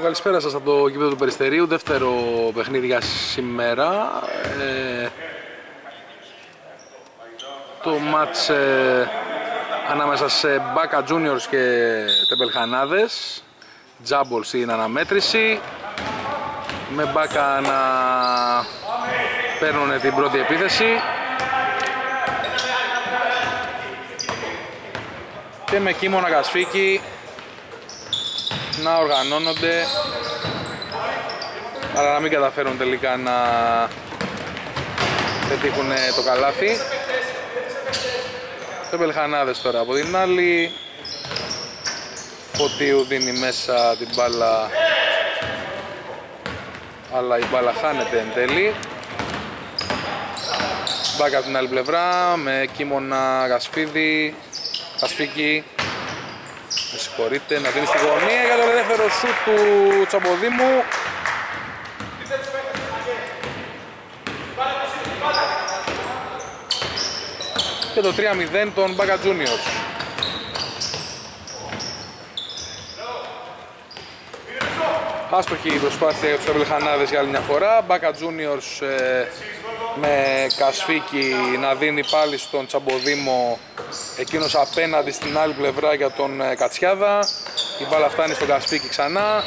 Λοιπόν, καλησπέρα σας από το κήπεδο του Περιστερίου, δεύτερο παιχνίδι για σήμερα. Ε, το μάτς ε, ανάμεσα σε Μπάκα Juniors και Τεμπελχανάδες. Τζάμπολ στην αναμέτρηση. Με Μπάκα να παίρνουν την πρώτη επίθεση. Και με Κίμωνα Κασφίκη να οργανώνονται αλλά να μην καταφέρουν τελικά να πετύχουν το καλάθι. Το Πελχανάδες τώρα από την άλλη. Φωτίου δίνει μέσα την μπάλα αλλά η μπάλα χάνεται εν τέλει. Μπάκα από την άλλη πλευρά με κίμωνα Γασφίδη Γασφίκη με συγχωρείτε, να δίνεις στη γωνία για το δεύτερο σουτ του Τσαμποδήμου. Και το 3-0 των Μπάκα Juniors. Άστοχη η προσπάθεια για τους Αμπελχανάδες για άλλη μια φορά. Μπάκα Juniors ε, με Κασφίκη να δίνει πάλι στον Τσαμποδήμο εκείνος απέναντι στην άλλη πλευρά για τον ε, Κατσιάδα. Η μπάλα φτάνει στον Κασφίκη ξανά.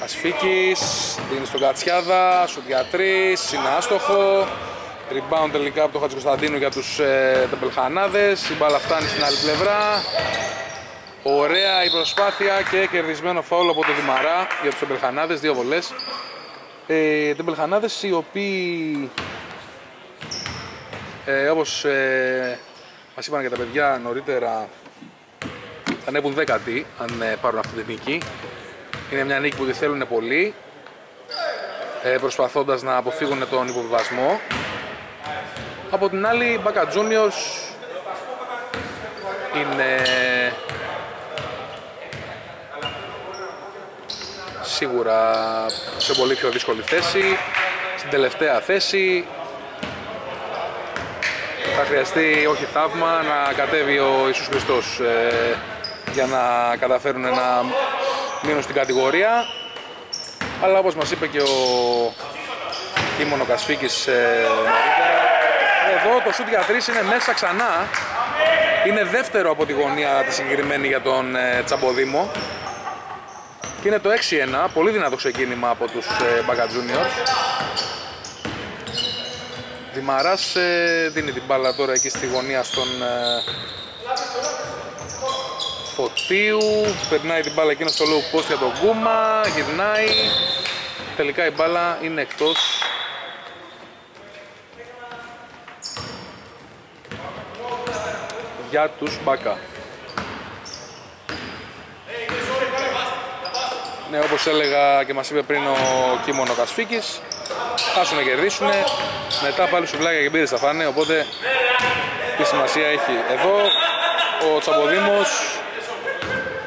Κασφίκης δίνει στον Κατσιάδα σου για τρεις, είναι άστοχο. Rebound τελικά από τον Χατζικοσταντίνο για τους ε, Τεμπελχανάδες η μπάλα φτάνει στην άλλη πλευρά ωραία η προσπάθεια και κερδισμένο φάουλ από τον Δημαρά για τους Τεμπελχανάδες, δύο βολές ε, Τεμπελχανάδες οι οποίοι ε, όπως ε, μας είπαν και τα παιδιά νωρίτερα θα ανέβουν δέκατοι αν ε, πάρουν αυτή την νίκη. Είναι μια νίκη που τη θέλουν πολύ ε, προσπαθώντας να αποφύγουν τον υποβιβασμό. Από την άλλη, Μπακα Juniors είναι σίγουρα σε πολύ πιο δύσκολη θέση. Στην τελευταία θέση. Θα χρειαστεί όχι θαύμα να κατέβει ο Ιησούς Χριστός ε, για να καταφέρουν να μείνουν στην κατηγορία. Αλλά όπως μας είπε και ο Κίμωνο Κασφίκης ε, εδώ το σούτ για τρεις είναι μέσα ξανά. Είναι δεύτερο από τη γωνία τη συγκεκριμένη για τον ε, Τσαμποδήμο και είναι το 6-1, πολύ δυνατό ξεκίνημα από τους ε, Μπακα Δημαράς ε, δίνει την μπάλα τώρα εκεί στη γωνία στον ε, Φωτίου. Περνάει την μπάλα εκείνο στο low post για τον Γκούμα γυρνάει. Τελικά η μπάλα είναι εκτός. Για τους Μπάκα Ναι, όπως έλεγα και μας είπε πριν ο Κίμωνο Κασφίκης χάσουν να κερδίσουν μετά πάλι σουβλάκια και μπύρες θα φάνε οπότε τι σημασία έχει εδώ ο Τσαμποδήμος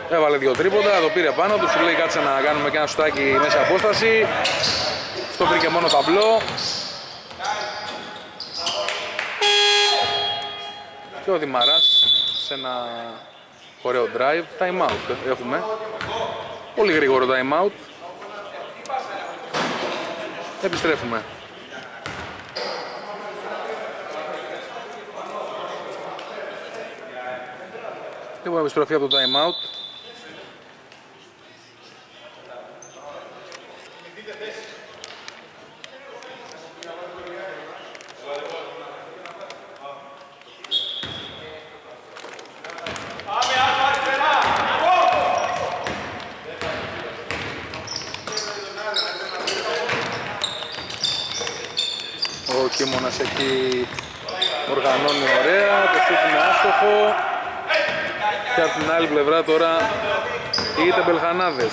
έβαλε δύο τρίποτα, το πήρε πάνω του, σου λέει κάτσε να κάνουμε και ένα σουτάκι μέσα απόσταση αυτό βρήκε μόνο ταμπλό. Και ο Δημαράς σε ένα ωραίο drive, time out έχουμε πολύ γρήγορο time out Επιστρέφουμε. Λοιπόν, επιστροφή από το time out. Κίμωνας εκεί οργανώνει ωραία, το σούτ είναι άστοχο και από την άλλη πλευρά τώρα οι τεμπελχανάδες.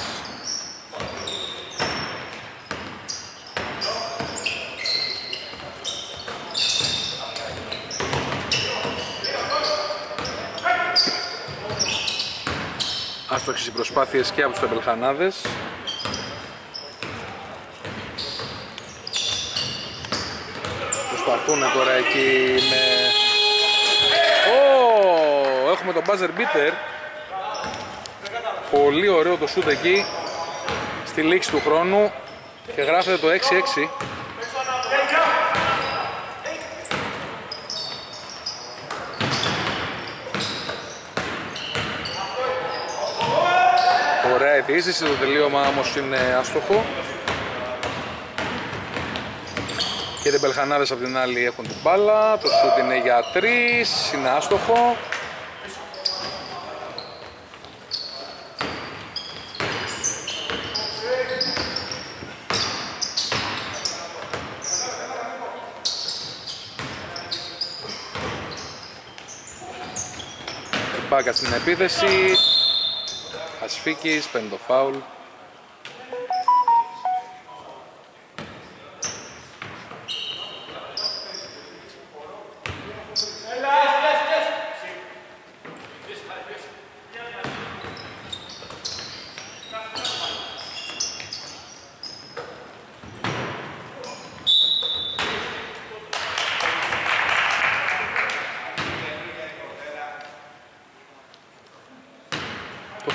Άστοχες οι προσπάθειες και από τους τεμπελχανάδες. Προσπαθούν τώρα εκεί με... Oh, έχουμε τον buzzer beater. Πολύ ωραίο το shoot εκεί. στη λήξη του χρόνου και γράφεται το 6-6. Ωραία η διείσδυση, το τελείωμα όμως είναι άστοχο. Και οι Μπελχανάδες από την άλλη έχουν την μπάλα, το σούτ είναι για 3, είναι άστοχο. Μπάκα στην επίθεση. Ασφίκης, παίρνει το φάουλ.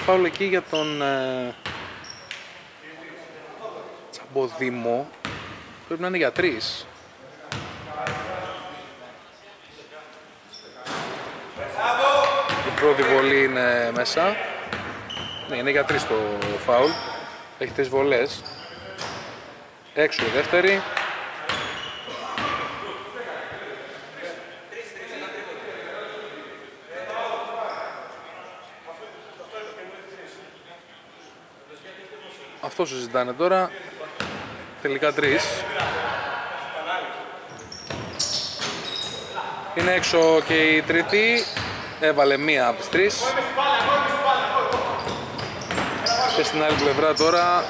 Φάουλ εκεί για τον ε, Τσαμποδήμο πρέπει να είναι για τρεις. Η πρώτη βολή είναι μέσα. Ναι, είναι για τρεις το φάουλ. Έχει τρεις βολές. Έξω η δεύτερη. Αυτό συζητάνε τώρα. Τελικά τρεις. Είναι έξω και η τρίτη. Έβαλε μία από τις τρεις. Και στην άλλη πλευρά τώρα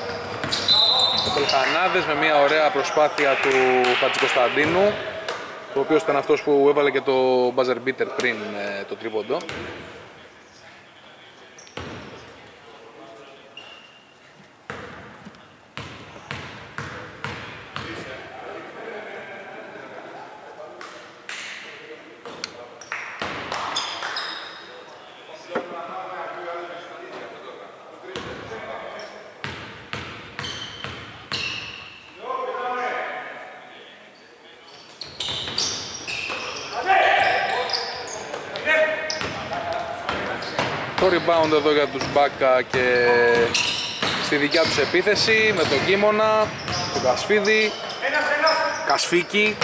ο Πελχανάδες με μια ωραία προσπάθεια του Χατζικοσταντίνου ο οποίος ήταν αυτός που έβαλε και το buzzer beater πριν ε, το τρίποντο. Το rebound εδώ για τους Μπάκα και στη δικιά τους επίθεση με τον Κίμωνα, τον Κασφίδη, Κασφίκη.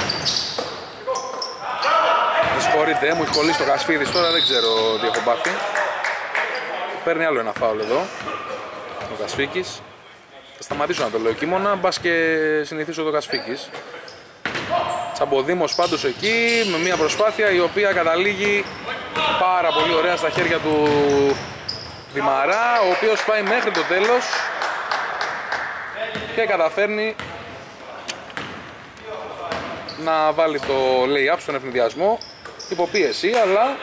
Με συγχωρείτε, μου έχει κολλήσει το Κασφίδης τώρα, δεν ξέρω τι έχω πάθει. Παίρνει άλλο ένα φάουλ εδώ, ο Κασφίκης. Θα σταματήσω να το λέω Κίμωνα, μπας και συνηθίσω το Κασφίκης. Τσαμποδήμος πάντως εκεί με μια προσπάθεια η οποία καταλήγει πάρα πολύ ωραία στα χέρια του Δημαρά ο οποίος πάει μέχρι το τέλος και καταφέρνει να βάλει το lay-up στον ευνηδιασμό. Υποπίεση αλλά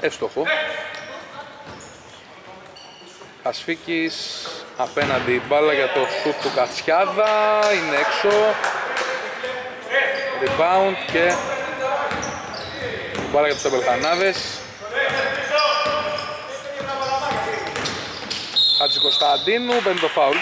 εύστοχο. Ασφίκης απέναντι μπάλα για το σουτ του Κατσιάδα είναι έξω. Rebound και μπάλα για τους Αμπελχανάδες Χατζη Κωνσταντίνου παίρνει το φάουλ.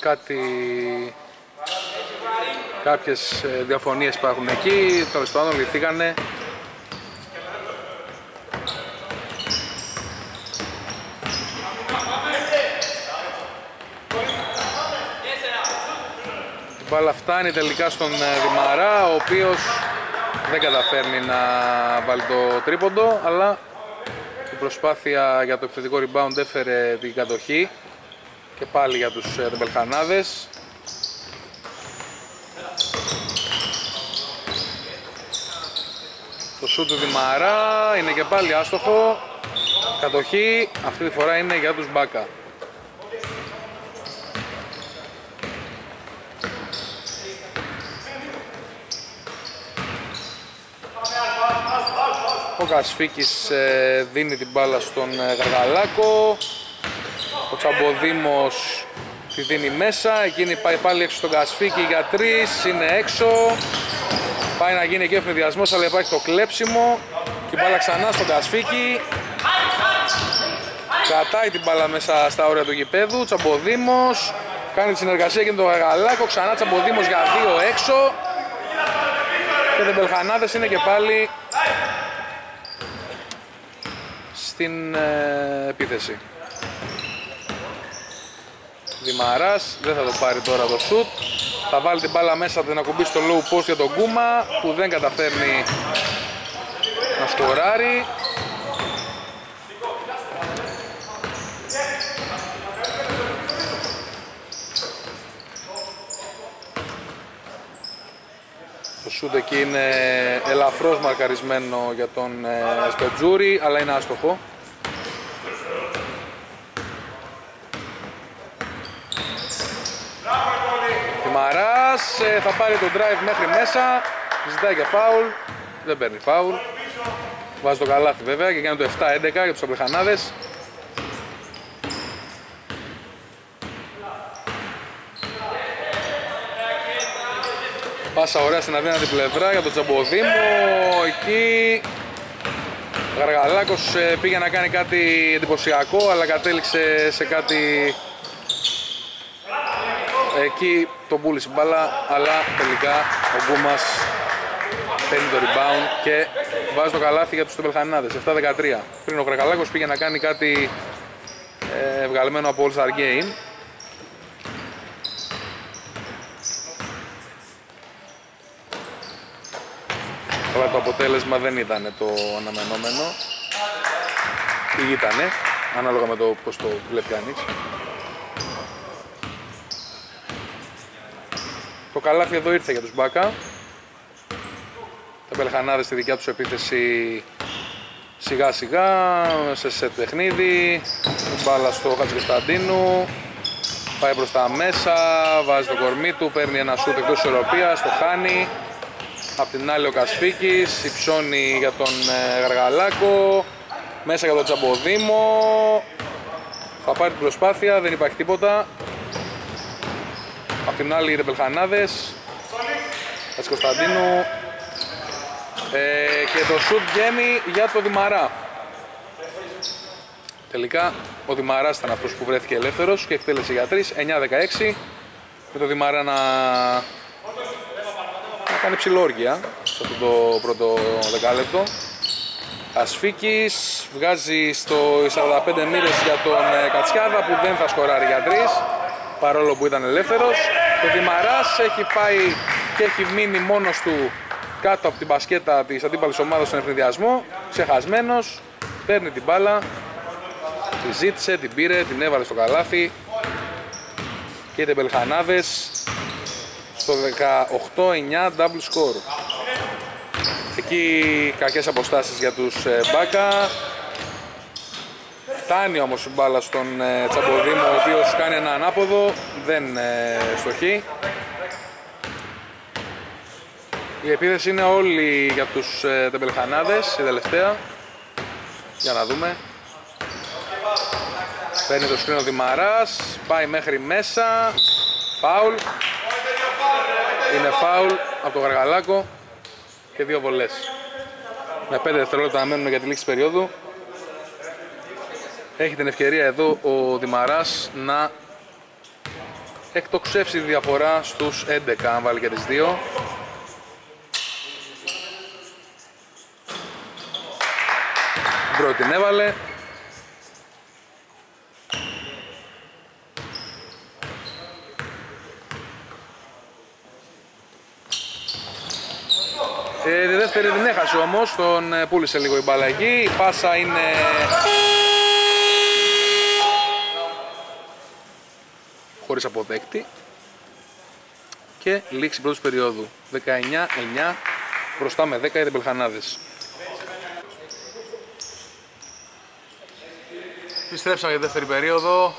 Κάτι κάποιες ε, διαφωνίες υπάρχουν εκεί, τέλος πάντων λυθήκανε. Η μπάλα φτάνει τελικά στον ε, Δημαρά, ο οποίος δεν καταφέρνει να βάλει το τρίποντο, αλλά η προσπάθεια για το επιθετικό rebound έφερε την κατοχή και πάλι για τους Ρεμπελχανάδες Το σούτ του Δημαρά είναι και πάλι άστοχο Κατοχή αυτή τη φορά είναι για τους Μπάκα Ο Κασφίκης ε, δίνει την μπάλα στον ε, Γαργαλάκο. Ο Τσαμποδήμος τη δίνει μέσα. Εκείνη πάει πάλι έξω στον Κασφίκη για τρεις. Είναι έξω. Πάει να γίνει και ευνηδιασμός αλλά υπάρχει το κλέψιμο. Και μπάλα ξανά στον Κασφίκη. Κρατάει την μπάλα μέσα στα όρια του γηπέδου. Τσαμποδήμος. Κάνει τη συνεργασία και με τον Γαλάκο. Ξανά Τσαμποδήμος για δύο έξω. Και οι Μπελχανάδες είναι και πάλι στην ε, επίθεση. Δημαράς δεν θα το πάρει τώρα το σουτ. Θα βάλει την μπάλα μέσα, θα την ακουμπήσει στο low post για τον Κούμα που δεν καταφέρνει να σκοράρει. Το σούτ εκεί είναι ελαφρώς μαρκαρισμένο για τον ε, Σπετζούρη, αλλά είναι άστοχο. Τιμαράς ε, θα πάρει το drive μέχρι μέσα, ζητάει για φάουλ, δεν παίρνει φάουλ. Βάζει το καλάθι βέβαια και κάνει το 7-11 για τους απλεχανάδες. Πάσα ωραία στην αδύνατη πλευρά για τον Τζαμποδήμο. Εκεί Γαργαλάκος ε, πήγε να κάνει κάτι εντυπωσιακό αλλά κατέληξε σε κάτι εκεί τον πούλησε μπάλα αλλά τελικά ο Γκούμας παίρνει το rebound και βάζει το καλάθι για τους Τεμπελχανάδες 7-13 πριν ο Γαργαλάκος πήγε να κάνει κάτι ε, βγαλμένο από All Star Game. Αλλά το αποτέλεσμα δεν ήταν το αναμενόμενο. Ή ήτανε, ανάλογα με το πώς το βλέπει κανείς. Καλάθι εδώ ήρθε για τους Μπάκα. Τα Πελχανάδες στη δικιά τους επίθεση σιγά σιγά, σε σετ παιχνίδι, μπάλα στο Χατζικοσταντίνου, πάει προς τα μέσα, βάζει το κορμί του, παίρνει ένα σούτ εκτός ισορροπίας, το χάνει. Απ' την άλλη ο Κασφίκης, υψώνει για τον ε, Γαργαλάκο, μέσα για τον Τσαμποδήμο. Θα πάρει την προσπάθεια, δεν υπάρχει τίποτα. Απ' την άλλη οι Ρεμπελχανάδες, Κωνσταντίνου ε, και το σουτ γέμι για το Δημαρά. Τελικά ο Δημαράς ήταν αυτός που βρέθηκε ελεύθερος και εκτέλεσε για 3, 9-16 με το Δημαρά να κάνει ψηλόργια σε αυτό το πρώτο δεκάλεπτο. Ασφίκης βγάζει στο 45 μοίρες για τον ε, Κατσιάδα που δεν θα σκοράρει για τρεις παρόλο που ήταν ελεύθερος. Το Δημαράς έχει πάει και έχει μείνει μόνος του κάτω από την μπασκέτα της αντίπαλης ομάδας στον ευνηδιασμό, ξεχασμένος, παίρνει την μπάλα, τη ζήτησε, την πήρε, την έβαλε στο καλάθι και οι Τεμπελχανάδες στο 18-9 double score. Εκεί κακές αποστάσεις για τους ε, Μπάκα. Φτάνει όμως η μπάλα στον ε, Τσαμποδήμο ο οποίος κάνει ένα ανάποδο, δεν ε, στοχεί. Η επίθεση είναι όλη για τους τεμπελχανάδες, η τελευταία. Για να δούμε. Παίρνει το σκρίνο Δημαράς, πάει μέχρι μέσα. Φάουλ. Είναι φάουλ από το Γαργαλάκο και δύο βολές. Με 5 δευτερόλεπτα να μένουμε για τη λήξη περίοδου. Έχει την ευκαιρία εδώ ο Δημαράς να εκτοξεύσει τη διαφορά στους 11 αν βάλει και τις δύο. Πρώτη την έβαλε, Ε, τη δεύτερη την έχασε όμως, τον ε, πούλησε λίγο η μπάλα εκεί. Η πάσα είναι... Χωρίς αποδέκτη. Και λήξη πρώτης περίοδου. 19-9 μπροστά με 10 οι Πελχανάδες. Επιστρέψαμε για δεύτερη περίοδο.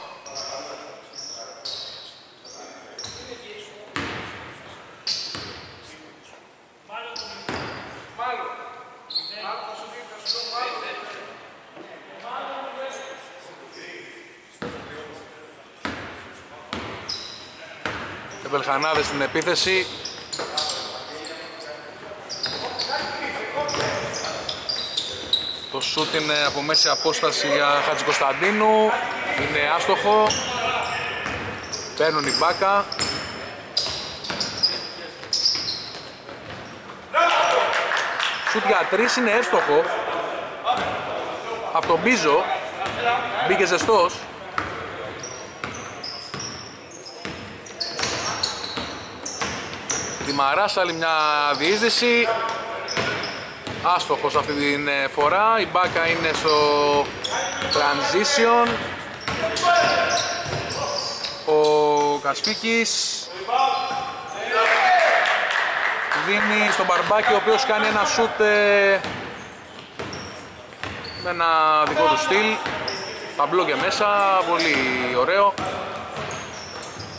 Στην επίθεση. Το σούτ είναι από μέση απόσταση για Χατζη Κωνσταντίνου. Είναι άστοχο. Παίρνουν η μπάκα. Σούτ για τρεις είναι εύστοχο. Από τον Μπίζο. Μπήκε ζεστός. Δημαράς άλλη μια διείσδυση. Άστοχος αυτή την ε, φορά. Η μπάκα είναι στο transition. Ο Κασφίκης Δίνει στον Μπαρμπάκη ο οποίος κάνει ένα σούτ ε, με ένα δικό του στυλ. Ταμπλό και μέσα, πολύ ωραίο.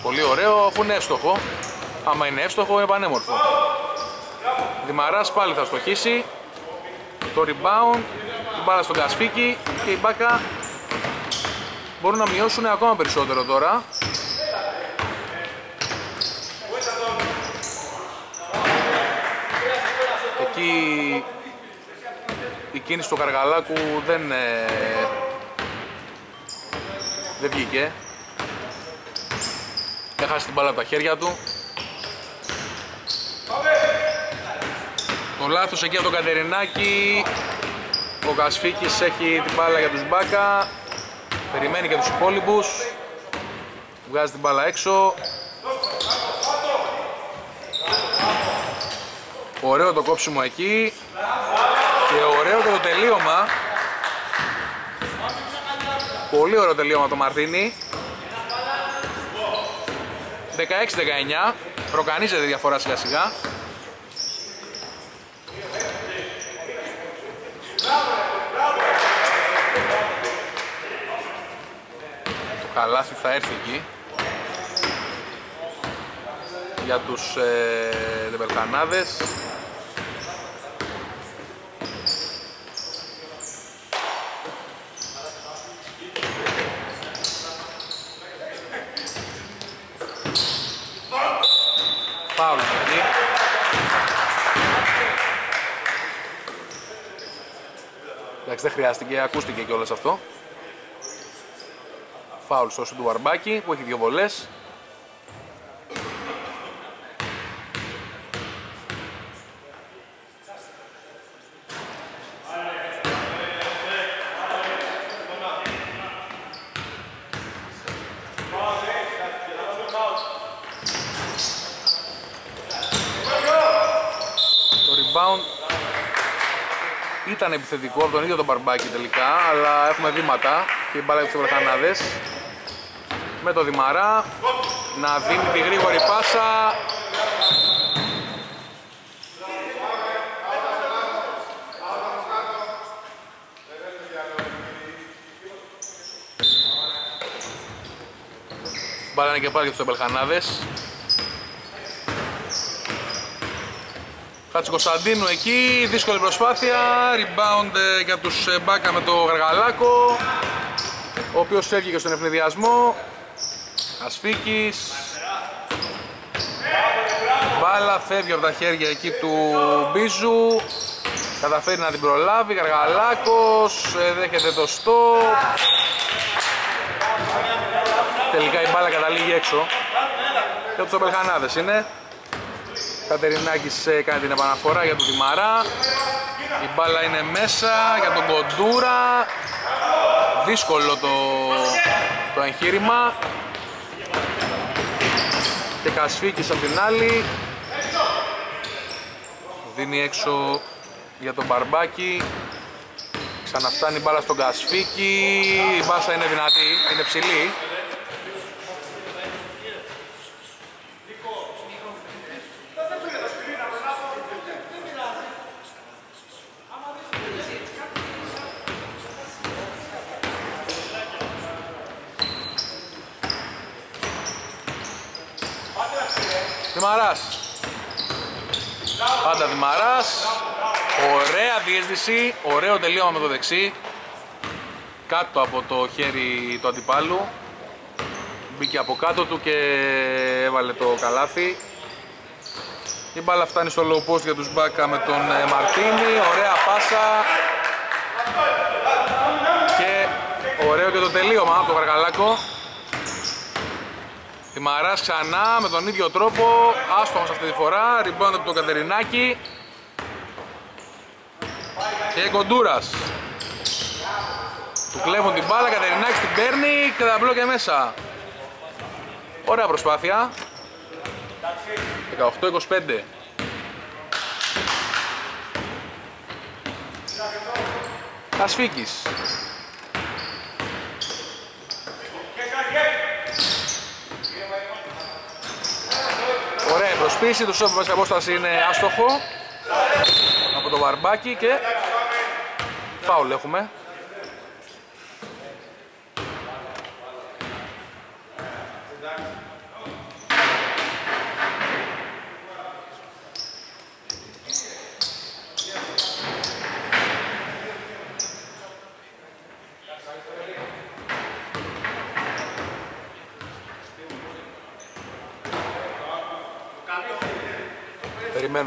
Πολύ ωραίο αφού είναι εύστοχο Άμα είναι εύστοχο είναι πανέμορφο. Δημαράς πάλι θα στοχίσει. Το rebound, την μπάλα στον Κασφίκη και η μπάκα μπορούν να μειώσουν ακόμα περισσότερο τώρα. Εκεί η κίνηση του Καργαλάκου δεν, ε, δεν βγήκε. Έχασε την μπάλα από τα χέρια του. Το λάθος εκεί από τον Κατερινάκη. Ο Κασφίκης έχει την μπάλα για τους Μπάκα. Περιμένει και τους υπόλοιπους. Βγάζει την μπάλα έξω. Ωραίο το κόψιμο εκεί. Και ωραίο και το τελείωμα. Πολύ ωραίο τελείωμα το Μαρτίνι 16-19 Προκανίζεται διαφορά σιγά σιγά καλάθι θα έρθει εκεί. Για τους ε, Λεβελχανάδες Φάουλ εκεί Εντάξει δεν χρειάστηκε, ακούστηκε κιόλας αυτό Φάουλ στο του Βαρμπάκη που έχει δύο βολές. Το rebound ήταν επιθετικό από τον ίδιο τον Μπαρμπάκη τελικά, αλλά έχουμε βήματα. Και η μπάλα του Βρετανάδες με το Δημαρά. Να δίνει τη γρήγορη πάσα. Μπάλανε και πάλι για τους Εμπελχανάδες Χάτσι Κωνσταντίνου εκεί, δύσκολη προσπάθεια, rebound ε, για τους ε, Μπάκα με το Γαργαλάκο ο οποίος φεύγει και στον ευνηδιασμό. Ασφίκης. Μπάλα φεύγει από τα χέρια εκεί του Μπίζου. Καταφέρει να την προλάβει, Καργαλάκος ε, δέχεται το στό Τελικά η μπάλα καταλήγει έξω. Και από τους Αμπελχανάδες είναι Κατερινάκης ε, κάνει την επαναφορά για τον Δημαρά Η μπάλα είναι μέσα για τον Κοντούρα. Δύσκολο το, το εγχείρημα. Και Κασφίκης από την άλλη. Δίνει έξω για τον Μπαρμπάκη. Ξαναφτάνει η μπάλα στον Κασφίκη. Η μπάσα είναι δυνατή, είναι ψηλή Δημαράς. Πάντα Δημαράς. Ωραία διέσδυση, ωραίο τελείωμα με το δεξί. Κάτω από το χέρι του αντιπάλου. μπήκε από κάτω του και έβαλε το καλάθι. Η μπάλα φτάνει στο low post για τους Μπάκα με τον ε, Μαρτίνη, ωραία πάσα και ωραίο και το τελείωμα από τον Βαργαλάκο. Μαράς ξανά με τον ίδιο τρόπο, άστοχος αυτή τη φορά, rebound από τον Κατερινάκη και Κοντούρας. Του κλέβουν την μπάλα, Κατερινάκης την παίρνει και τα μπλόκια μέσα. Ωραία προσπάθεια. 18-25. Ασφίκης. Ωραία προσπίση, το σώπου μέσα απόστασης είναι άστοχο από το βαρμπάκι και φάουλ έχουμε.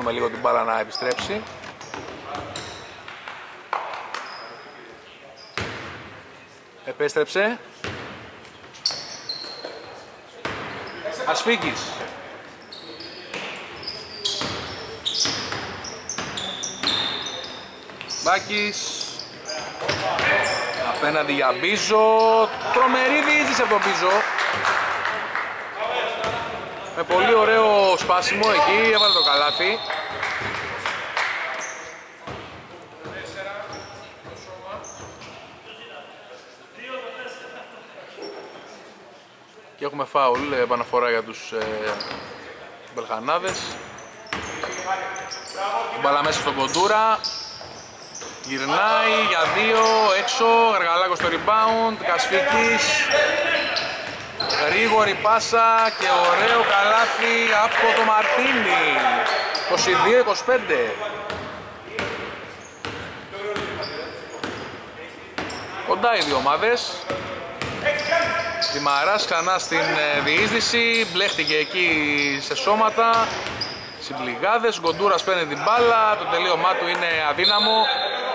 Περιμένουμε λίγο την μπάλα να επιστρέψει. Επέστρεψε. Ασφίγγις. Μπάκης. Απέναντι για Μπίζο. Τρομερή διείσδυση από τον Μπίζο. Με πολύ ωραίο σπάσιμο εκεί, έβαλε το καλάθι. Και έχουμε φάουλ, επαναφορά για τους ε, Μπελχανάδες. Μπαλά μέσα στον Κοντούρα. Γυρνάει για δύο, έξω, Γαργαλάκος στο rebound, Κασφίκης. Γρήγορη πάσα και ωραίο καλάθι από το Μαρτίνι. 22-25. Κοντά οι δύο ομάδες. Δημαράς ξανά στην ε, διείσδυση, μπλέχτηκε εκεί σε σώματα, συμπληγάδες, Γκοντούρας παίρνει την μπάλα, το τελείωμά του είναι αδύναμο,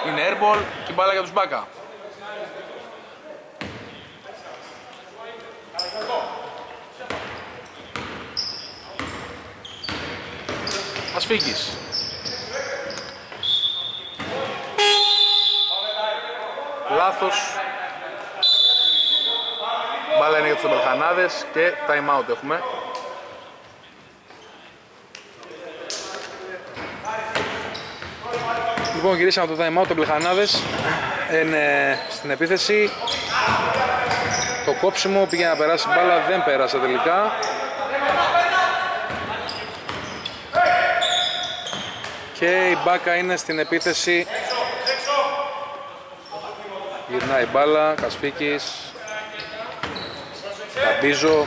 είναι airball και μπάλα για τους Μπάκα. Ασφίγγις. Λάθος. Μπάλα είναι για τους Αμπελχανάδες και time out έχουμε. Λοιπόν, γυρίσαμε το time out, οι Μπελχανάδες είναι στην επίθεση. Το κόψιμο πήγε να περάσει μπάλα, δεν πέρασε τελικά. Και η Μπάκα είναι στην επίθεση. Γυρνάει η μπάλα, Κασφίκης. Καμπίζο.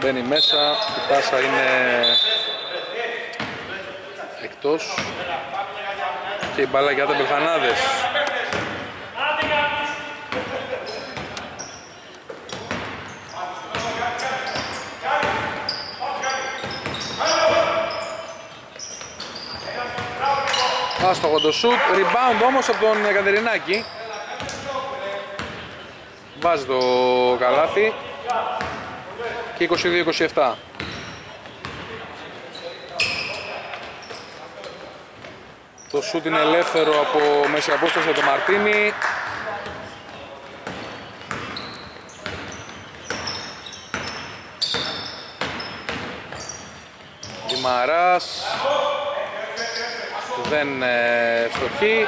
Μπαίνει μέσα, η πάσα είναι εκτός. Και η μπάλα για τα Μπελχανάδες. Άστοχο το σουτ, rebound όμως από τον Κατερινάκη. Βάζει το καλάθι. Και 22-27 Το σουτ είναι ελεύθερο από μέση απόσταση από τον Μαρτίνη. Δημαράς δεν ε, στοχεί.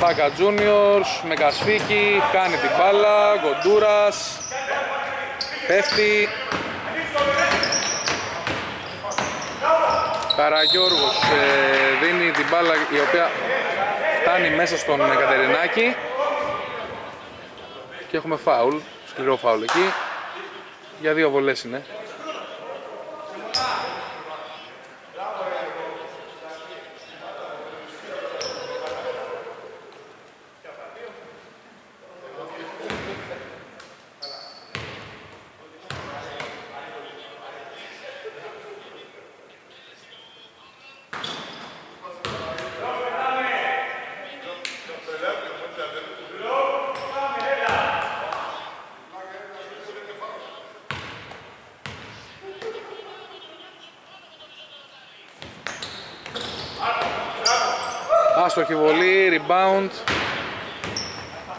Πάκα Juniors, Μεγασφίκη, κάνει την μπάλα, Γκοντούρας, πέφτει. Καραγιώργος ε, δίνει την μπάλα η οποία φτάνει μέσα στον Κατερινάκη και έχουμε φάουλ, σκληρό φάουλ εκεί για δύο βολές είναι Άστοχη βολή, rebound.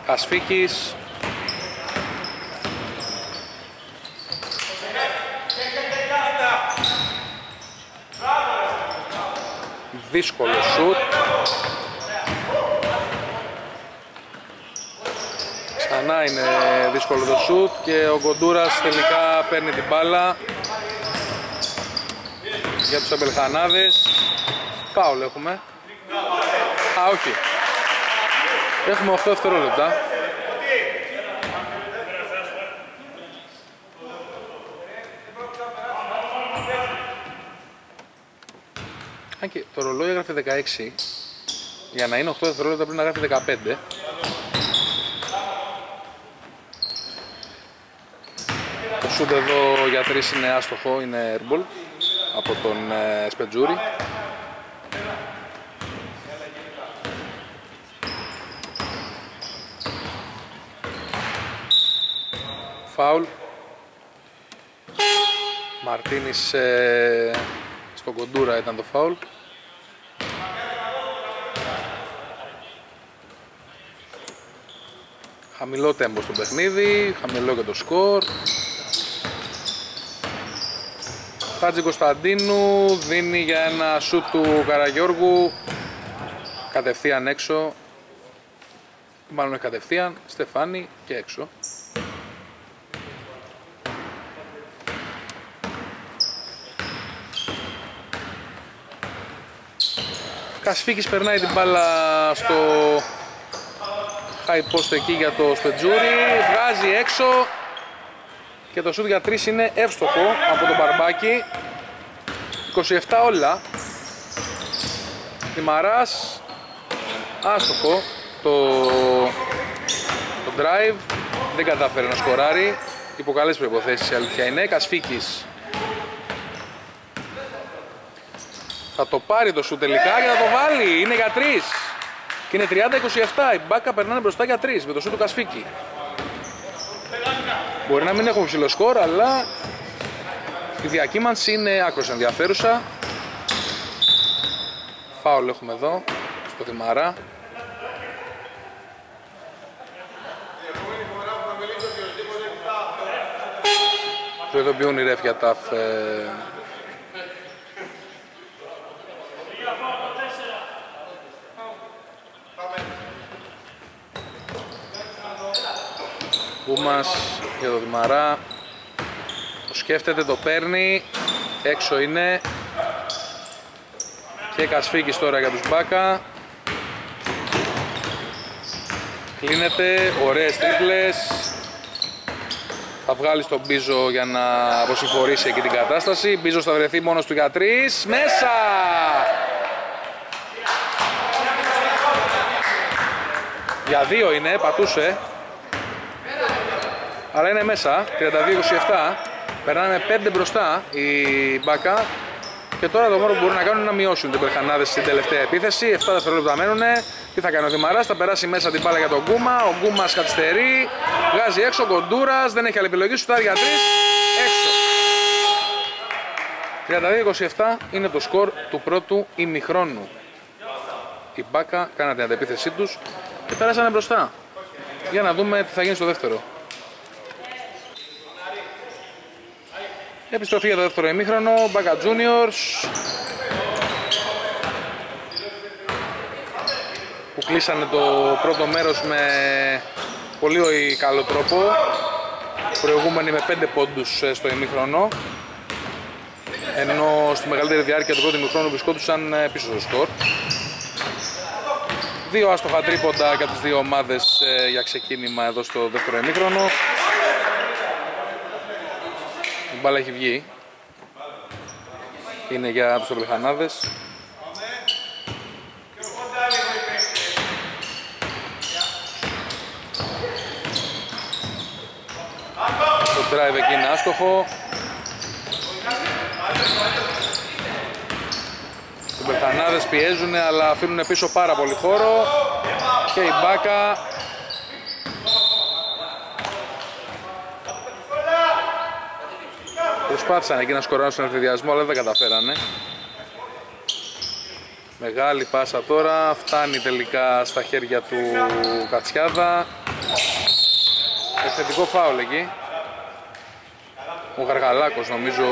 Κασφίκης. Δύσκολο σουτ. Ξανά είναι δύσκολο το σουτ και ο Κοντούρας τελικά παίρνει την μπάλα για τους Αμπελχανάδες. Πάουλ έχουμε. Α, όχι. Έχουμε 8 δευτερόλεπτα. Αν και το ρολόι έγραφε 16. Για να είναι 8 δευτερόλεπτα πρέπει να γράφει 15. Το σούτ εδώ για 3 είναι άστοχο, είναι airball από τον ε, Σπετζούρη. Φάουλ. Μαρτίνης ε, στον Κοντούρα ήταν το φάουλ. Χαμηλό τέμπο στο παιχνίδι, χαμηλό και το σκορ. Χάτζη Κωνσταντίνου δίνει για ένα σούτ του Καραγιώργου κατευθείαν έξω μάλλον κατευθείαν, Στεφάνη και έξω Κασφίκης περνάει την μπάλα στο high post εκεί για το Σπετζούρι βγάζει έξω και το σούτ για 3 είναι εύστοχο από τον Μπαρμπάκη. 27 όλα. Δημαράς άστοχο το, το drive. Δεν κατάφερε να σκοράρει. Υπό καλές προϋποθέσεις η αλήθεια είναι. Κασφίκης θα το πάρει το σου τελικά και θα το βάλει είναι για 3 και είναι 30-27 η Μπάκα περνάνε μπροστά για 3 με το σου του Κασφίκη Μπορεί να μην έχουν ψηλό σκορ, αλλά η διακύμανση είναι άκρως ενδιαφέρουσα. Φάουλ έχουμε εδώ, στο Δημαρά. Προειδοποιούν οι ρεφ για ταφ Κούμας για το Δημαρά. Το σκέφτεται, το παίρνει. Έξω είναι. Και Κασφίκης τώρα για τους Μπάκα. Κλείνεται, ωραίες τρίπλες. Θα βγάλει στον Μπίζο για να αποσυμφορήσει εκεί την κατάσταση. Μπίζος θα βρεθεί μόνος του για τρεις, μέσα! Για δύο είναι, πατούσε αλλά είναι μέσα, 32-27. Περνάνε 5 μπροστά η Μπάκα. Και τώρα το μόνο που μπορούν να κάνουν είναι να μειώσουν την Περχανάδες στην τελευταία επίθεση. 7 δευτερόλεπτα μένουν. Τι θα κάνει ο Δημαράς, θα περάσει μέσα την μπάλα για τον Γκούμα. Ο Γκούμας καθυστερεί, βγάζει έξω. Κοντούρας, δεν έχει άλλη επιλογή. Σουτάρει για 3, έξω. 32-27 είναι το σκορ του πρώτου ημιχρόνου. Η Μπάκα κάνανε την αντεπίθεσή τους και περάσανε μπροστά. Για να δούμε τι θα γίνει στο δεύτερο. Επιστροφή για το δεύτερο ημίχρονο, Μπάκα Juniors που κλείσανε το πρώτο μέρος με πολύ καλό τρόπο. Προηγούμενοι με 5 πόντους ε, στο ημίχρονο. Ενώ στη μεγαλύτερη διάρκεια του πρώτου ημίχρονου βρισκόντουσαν ε, πίσω στο σκορ. Δύο άστοχα τρίποντα για τις δύο ομάδες ε, για ξεκίνημα εδώ στο δεύτερο ημίχρονο μπάλα έχει βγει. Είναι για τους Αμπελχανάδες. Το drive εκεί είναι άστοχο. Οι Μπελχανάδες πιέζουν αλλά αφήνουν πίσω πάρα πολύ χώρο και η Μπάκα Προσπάθησαν εκεί να σκοράρουν στον ευθυδιασμό αλλά δεν καταφέρανε. Μεγάλη πάσα τώρα, φτάνει τελικά στα χέρια του Κατσιάδα. Ευθετικό φάουλ εκεί. Ο Γαργαλάκος νομίζω...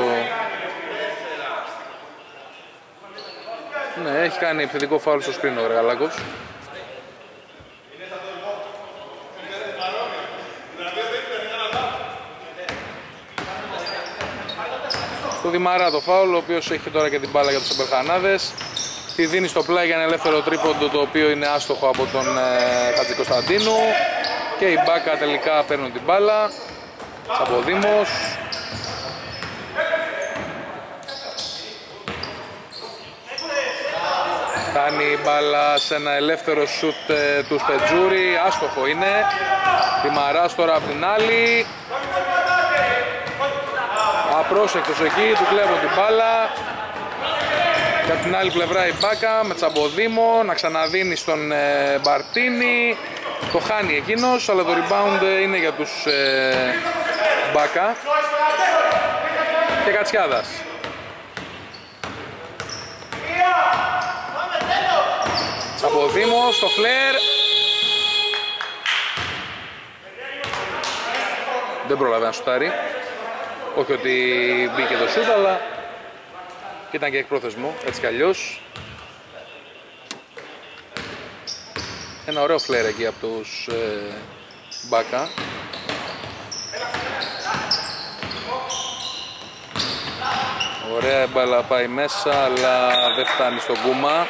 Ναι, έχει κάνει επιθετικό φάουλ στο σπίτι ο Γαργαλάκος. Στο Δημαρά το φάουλ, ο οποίος έχει τώρα και την μπάλα για τους Εμπερχανάδες τη δίνει στο πλάι για ένα ελεύθερο τρίποντο το οποίο είναι άστοχο από τον ε, Χατζη Κωνσταντίνου. Και οι Μπάκα τελικά παίρνουν την μπάλα. Σαποδήμος Κάνει η μπάλα σε ένα ελεύθερο σουτ ε, του Σπετζούρη, άστοχο είναι. Δημαράς τώρα από την άλλη Απρόσεκτος εκεί, του κλέβουν την μπάλα και από την άλλη πλευρά η Μπάκα με Τσαμποδήμο να ξαναδίνει στον ε, Μπαρτίνη. Το χάνει εκείνος, αλλά το rebound είναι για τους ε, Μπάκα και Κατσιάδας. Τσαμποδήμος στο φλερ. Δεν πρόλαβε να σουτάρει. Όχι ότι μπήκε το σούτ, αλλά και ήταν και εκπρόθεσμο, έτσι κι αλλιώς. Ένα ωραίο φλερ εκεί από τους ε, Μπάκα. Ωραία μπάλα πάει μέσα, αλλά δεν φτάνει στον Κούμα.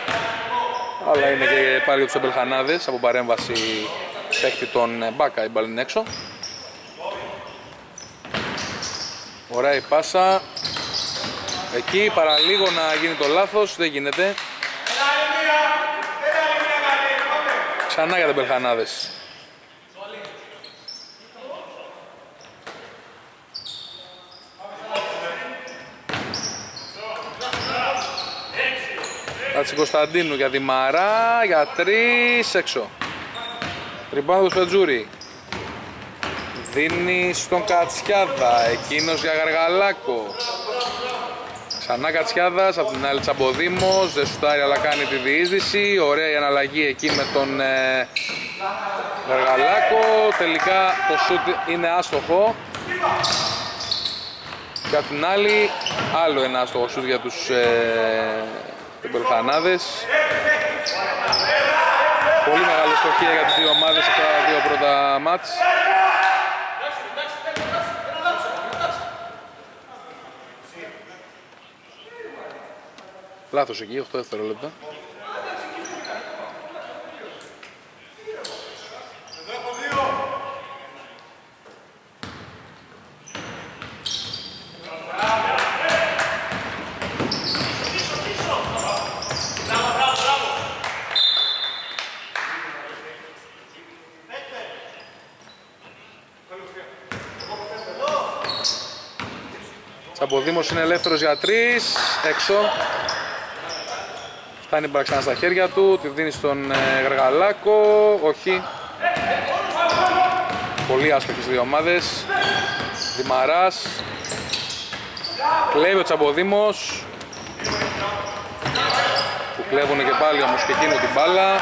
Αλλά είναι και πάλι για τους Εμπελχανάδες από παρέμβαση παίχτη τον ε, Μπάκα η μπάλα είναι έξω. Ωραία η πάσα, Εκεί παραλίγο να γίνει το λάθος, δεν γίνεται. Ξανά για τα Μπελχανάδες. Κάτσε Κωνσταντίνου για Δημαρά, για τρεις έξω. Ριμπάδο Πετζούρι. Δίνει στον Κατσιάδα, εκείνος για Γαργαλάκο. Ξανά Κατσιάδας, από την άλλη Τσαμποδήμος, δεν σουτάρει αλλά κάνει τη διείσδυση. Ωραία η αναλλαγή εκεί με τον ε, Τελικά το σουτ είναι άστοχο. Και από την άλλη άλλο ένα άστοχο σουτ για τους ε, Πολύ μεγάλη στοχεία για τις δύο ομάδες αυτά τα δύο πρώτα μάτς. Λάθος εκεί, 8 δευτερόλεπτα. Τσαμποδήμος είναι ελεύθερος για τρεις, έξω. Φτάνει η ξανά στα χέρια του, τη δίνει στον ε, Γαργαλάκο, όχι. Πολύ άσπρες δύο ομάδες. Δημαράς. Κλέβει ο Τσαμποδήμος. Που κλέβουν και πάλι όμως και εκείνο την μπάλα.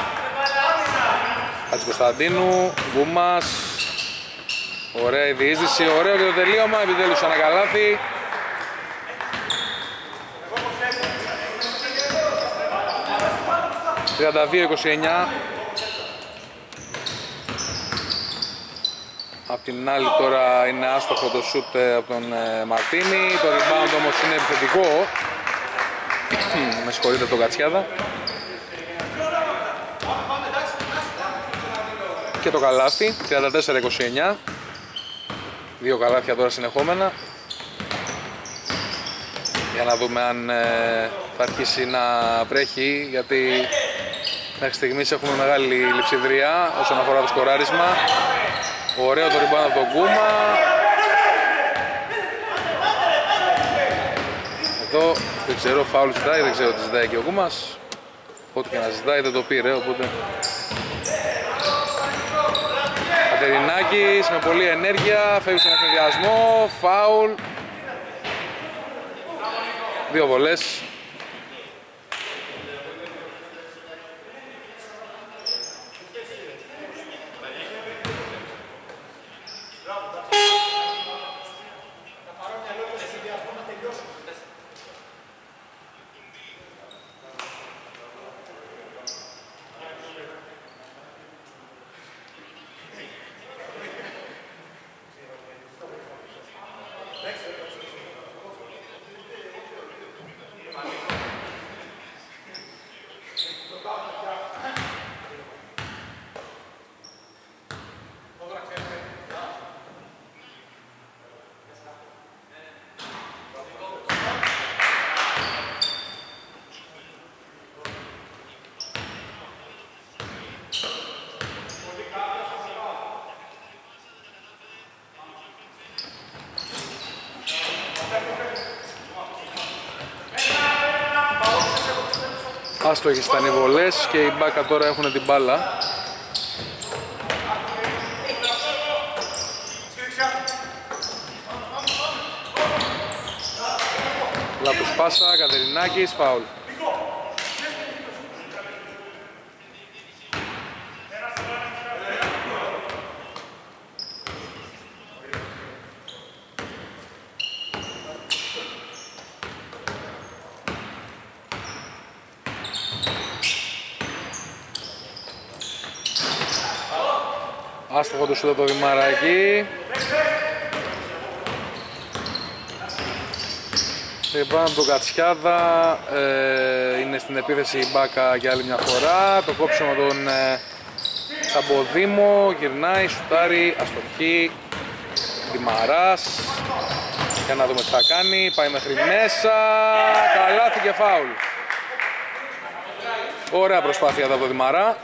Κωνσταντίνου, Γκούμας. Ωραία η διείσδυση, ωραίο και το τελείωμα, επιτέλους ένα 32-29 Απ' την άλλη τώρα είναι άστοχο το σούτ ε, από τον ε, Μαρτίνη. Το rebound όμως είναι επιθετικό. Με συγχωρείτε τον Κατσιάδα. Και το καλάθι 34-29 Δύο καλάθια τώρα συνεχόμενα. Για να δούμε αν ε, θα αρχίσει να βρέχει γιατί Μέχρι στιγμής έχουμε μεγάλη λειψιδρία όσον αφορά το σκοράρισμα. Ωραίο το ριμπάν από τον Κούμα. Εδώ δεν ξέρω, φάουλ ζητάει, δεν ξέρω τι ζητάει και ο Κούμας. Ό,τι και να ζητάει δεν το πήρε, οπότε... Κατερινάκης με πολλή ενέργεια, φεύγει στον εθνιδιασμό, φάουλ. Δύο βολές Άστοχες ήταν οι βολές και οι Μπάκα τώρα έχουν την μπάλα. Λάθος πάσα, Κατερινάκης, φάουλ. Άστοχο τους σούτα το Δημαράκι. Λοιπόν, από τον Κατσιάδα ε, είναι στην επίθεση η Μπάκα για άλλη μια φορά. Το κόψιμο τον ε, Σαμποδήμο, γυρνάει, σουτάρει, αστοχή. Δημαράς. Για να δούμε τι θα κάνει. Πάει μέχρι μέσα. Καλάθι και φάουλ. Ωραία προσπάθεια εδώ από τον Δημαρά.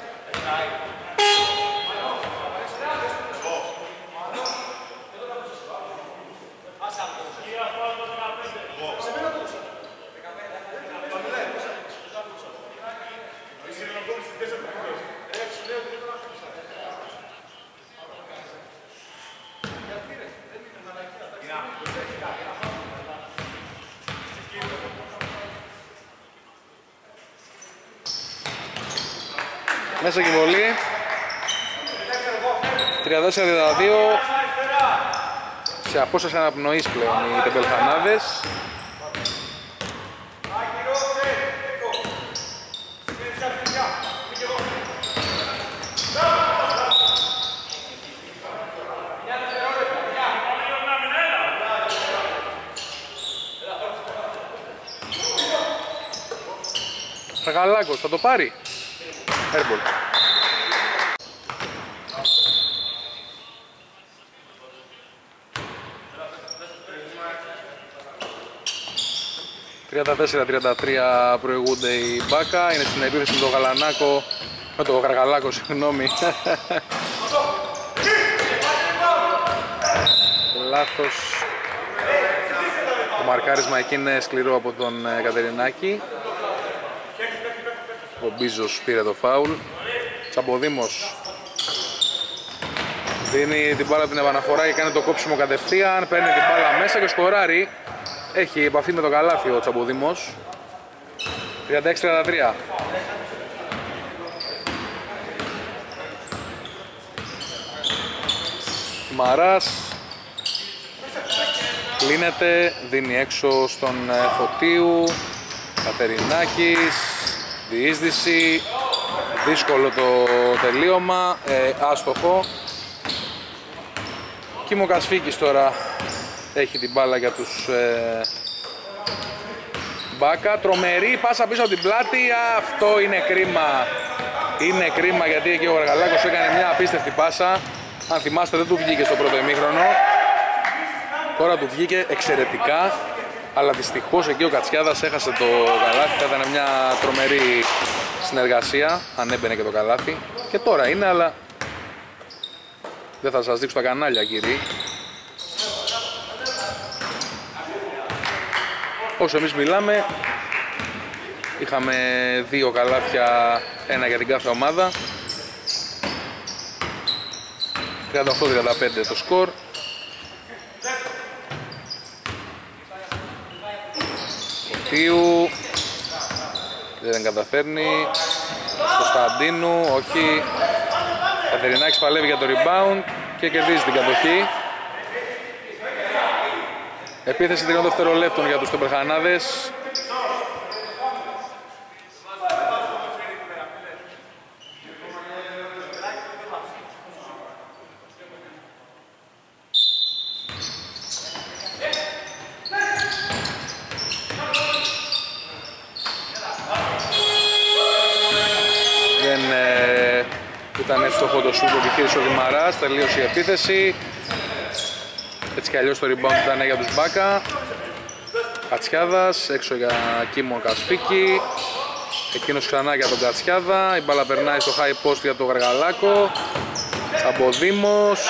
Μέσα και βολή. 34-32. Σε απόσταση αναπνοής πλέον οι τεμπελχανάδες. Τραγαλάκος θα το πάρει. Airball. «34-33 προηγούνται οι Μπάκα, είναι στην επίθεση με τον Γαλανάκο, με τον Γαργαλάκο, συγγνώμη. Λάθος. Το μαρκάρισμα εκεί είναι σκληρό από τον ε, Κατερινάκη. Ο Μπίζος πήρε το φάουλ. Τσαμποδήμος δίνει την μπάλα την επαναφορά και κάνει το κόψιμο κατευθείαν. Παίρνει την μπάλα μέσα και σκοράρει. Έχει επαφή με το καλάθι ο Τσαμποδήμος. 36-33. Μαράς. Κλείνεται, δίνει έξω στον ε, Φωτίου. Κατερινάκης. Διείσδυση. Δύσκολο το τελείωμα. Ε, άστοχο. Κίμο Κασφίκης τώρα έχει την μπάλα για τους ε, Μπάκα. Τρομερή πάσα πίσω από την πλάτη. Αυτό είναι κρίμα. Είναι κρίμα γιατί εκεί ο Γαργαλάκος έκανε μια απίστευτη πάσα. Αν θυμάστε δεν του βγήκε στο πρώτο ημίχρονο. Τώρα του βγήκε εξαιρετικά. Αλλά δυστυχώς εκεί ο Κατσιάδας έχασε το καλάθι, θα ήταν μια τρομερή συνεργασία, αν έμπαινε και το καλάθι. Και τώρα είναι, αλλά δεν θα σας δείξω τα κανάλια κύριοι. Όσο εμείς μιλάμε, είχαμε δύο καλάθια, ένα για την κάθε ομάδα. 38-35 το σκορ. Θείου δεν καταφέρνει Κωνσταντίνου, όχι Κατερινάκης παλεύει για το rebound και κερδίζει την κατοχή Επίθεση τριών δευτερολέπτων για τους τεμπερχανάδες εύστοχο το σούτ που επιχείρησε ο Δημαράς, τελείωσε η επίθεση. Έτσι κι αλλιώς το rebound ήταν για τους Μπάκα. Κατσιάδας, έξω για Κίμο Κασφίκη. Εκείνος ξανά για τον Κατσιάδα. Η μπάλα περνάει στο high post για τον Γαργαλάκο. Αμποδήμος.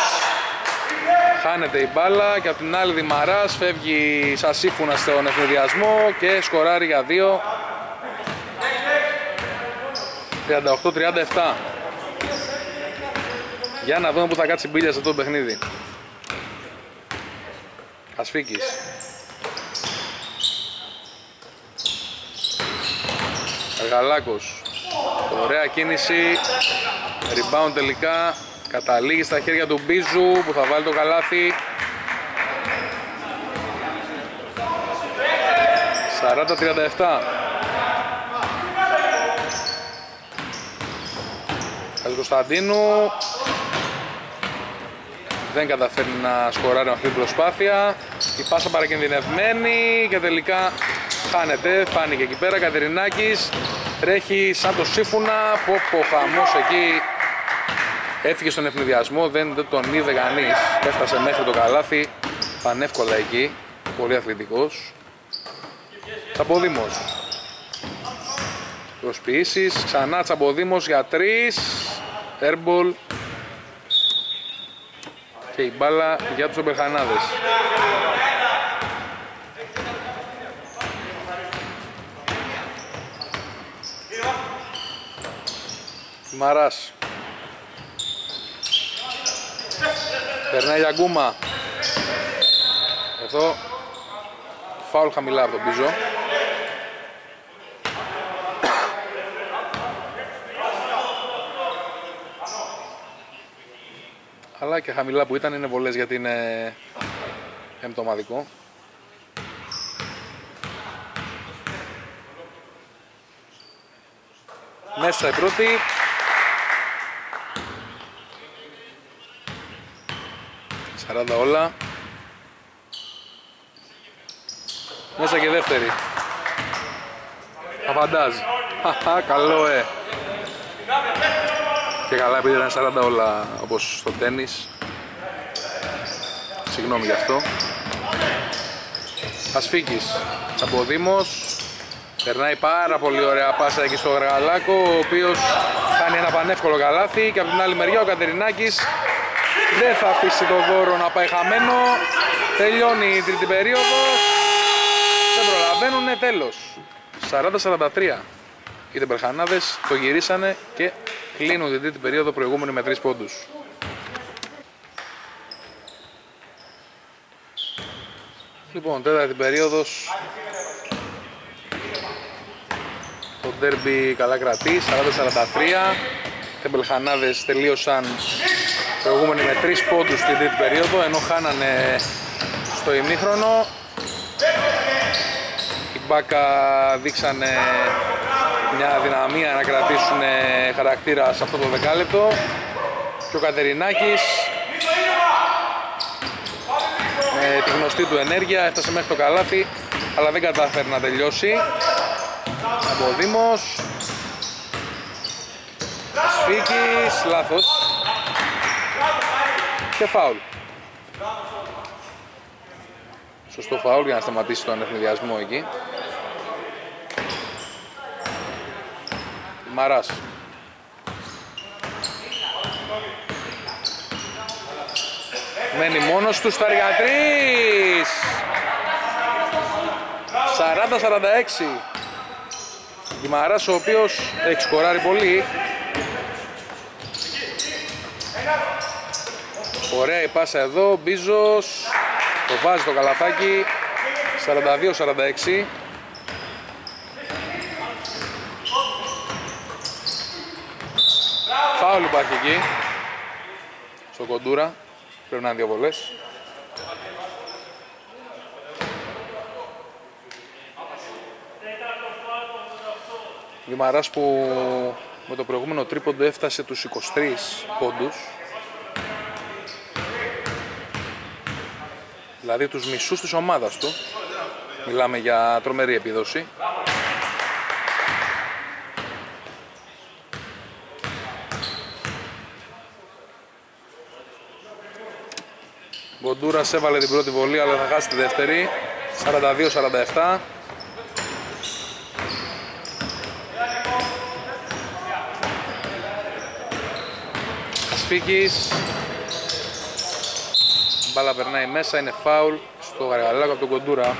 Χάνεται η μπάλα και από την άλλη Δημαράς φεύγει σαν σύμφωνα στον ευνηδιασμό και σκοράρει για δύο 38-37. Για να δούμε που θα κάτσει μπίλια σε αυτό το παιχνίδι. Ασφίκης. Εργαλάκος. Ωραία κίνηση. Rebound τελικά. Καταλήγει στα χέρια του Μπίζου που θα βάλει το καλάθι. 40-37. Κωνσταντίνου δεν καταφέρνει να σκοράρει αυτή την προσπάθεια. Η πάσα παρακινδυνευμένη και τελικά χάνεται, φάνηκε εκεί πέρα Κατερινάκης. Τρέχει σαν το σύμφωνα πω πω χαμός εκεί έφυγε στον ευνηδιασμό. Δεν, δεν τον είδε κανείς. Έφτασε μέχρι το καλάθι. Πανεύκολα εκεί. Πολύ αθλητικός. Τσαμποδήμος Προσποιήσεις, ξανά Τσαμποδήμος για τρεις. Airball και η μπάλα για τους Ομπερχανάδες. Μαράς. Περνάει για γκούμα. Εδώ φάουλ χαμηλά από τον πίζο. Αλλά και χαμηλά που ήταν είναι βολές γιατί είναι εμπτωμαδικό. Μέσα η πρώτη. Σαράντα όλα. Μέσα και δεύτερη. Αβαντάζ. Καλό ε. Και καλά επειδή ήταν 40 όλα όπως στο τένις. Συγγνώμη γι' αυτό. Ασφίκης, Τσαμποδήμος. Περνάει πάρα πολύ ωραία πάσα εκεί στο Γραγαλάκο, ο οποίος κάνει ένα πανεύκολο καλάθι και από την άλλη μεριά ο Κατερινάκης δεν θα αφήσει το δώρο να πάει χαμένο. Τελειώνει η τρίτη περίοδος. Δεν προλαβαίνουνε τέλος. 40-43. Οι τεμπερχανάδες το γυρίσανε και κλείνουν την τρίτη περίοδο προηγούμενη με 3 πόντους. Λοιπόν, τέταρτη περίοδος. Το ντέρμπι καλά κρατεί, 40-43 Τεμπελχανάδες τελείωσαν προηγούμενοι με 3 πόντους στην τρίτη περίοδο ενώ χάνανε στο ημίχρονο. Οι Μπάκα δείξανε μια δυναμία να κρατήσουν χαρακτήρα σε αυτό το δεκάλεπτο. Και ο Κατερινάκης με τη γνωστή του ενέργεια έφτασε μέχρι το καλάθι αλλά δεν κατάφερε να τελειώσει. Από Δήμος. Σφίκης, λάθος. Και φάουλ. Σωστό φάουλ για να σταματήσει τον ευνηδιασμό εκεί Μαράς. Μένει μόνος τους στα 40-46. Μαράς ο οποίος έχει σκοράρει πολύ. Ωραία η πάσα εδώ, Μπίζος το βάζει το καλαθάκι 42-46 Φάουλ υπάρχει εκεί. Στο κοντούρα. Πρέπει να είναι δύο βολές. Γημαράς που με το προηγούμενο τρίποντο έφτασε τους 23 πόντους. Δηλαδή τους μισούς της ομάδας του. Μιλάμε για τρομερή επίδοση. Μποντούρα έβαλε την πρώτη βολή αλλά θα χάσει τη δεύτερη. 42-47. Ασφίκης. Μπάλα περνάει μέσα, είναι φάουλ στο Γαργαλάκο από τον Κοντούρα.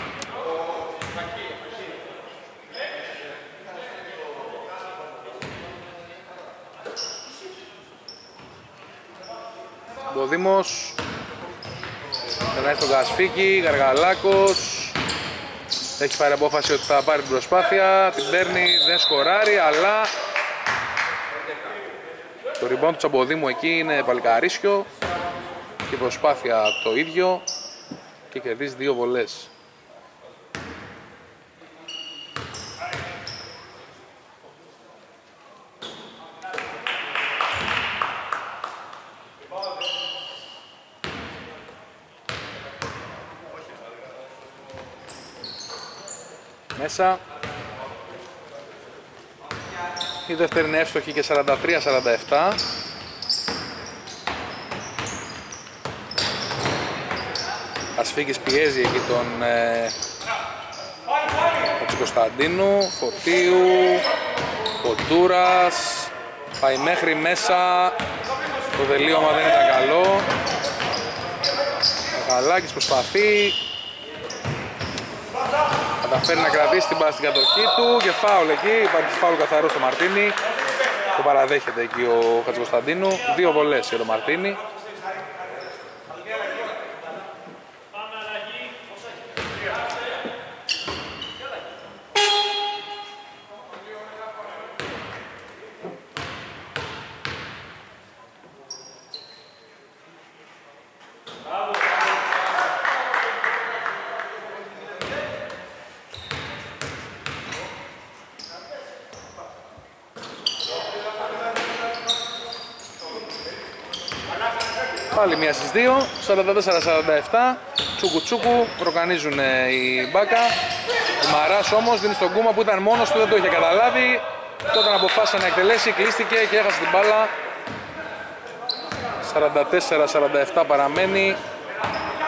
Ο Δήμος Περνάει στον Κασφίκη, Γαργαλάκος. Έχει πάρει απόφαση ότι θα πάρει την προσπάθεια Την παίρνει, δεν σκοράρει αλλά Το rebound του Τσαμποδήμου εκεί είναι παλικαρίσιο Και η προσπάθεια το ίδιο Και κερδίζει δύο βολές μέσα. Η δεύτερη είναι εύστοχη και 43-47. Ασφίγγης πιέζει εκεί τον ε, Κωνσταντίνου, Φωτίου, Κοντούρας, πάει μέχρι μέσα, το δελείωμα δεν ήταν καλό. Ο Γαλάκης προσπαθεί, Καταφέρει να κρατήσει την πάση στην κατοχή του και φάουλ εκεί. Υπάρχει φάουλ καθαρό στο Μαρτίνι. Το παραδέχεται εκεί ο Χατζικοσταντίνου. Δύο βολές για τον Μαρτίνι. Πάλι μία στις δύο, 44-47, τσούκου τσούκου, προκανίζουν η μπάκα. Ο Μαράς όμως δίνει στον Κούμα που ήταν μόνος του, δεν το είχε καταλάβει. Και όταν αποφάσισε να εκτελέσει, κλείστηκε και έχασε την μπάλα. 44-47 παραμένει